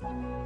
Bye.